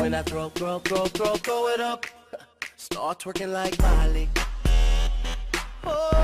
when I throw, throw, throw, throw, throw it up. Start twerking like Miley. Oh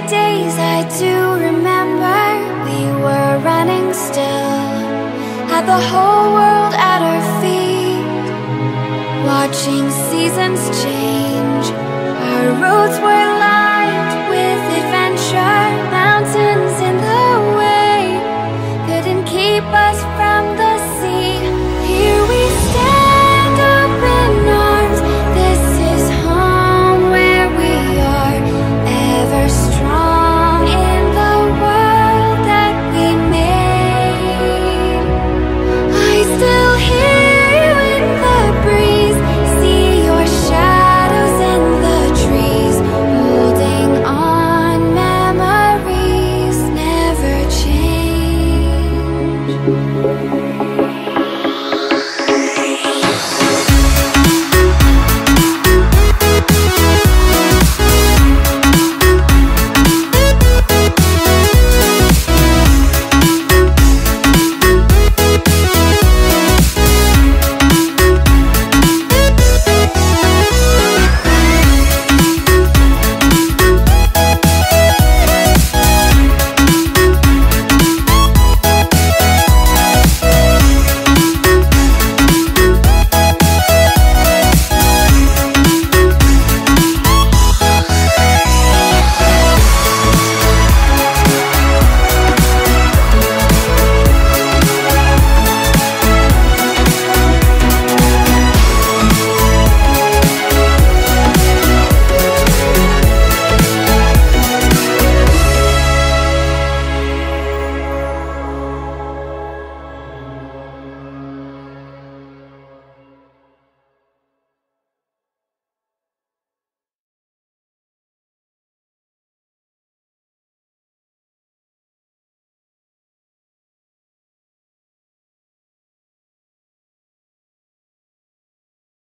days I do remember. We were running still, had the whole world at our feet, watching seasons change. Our roads were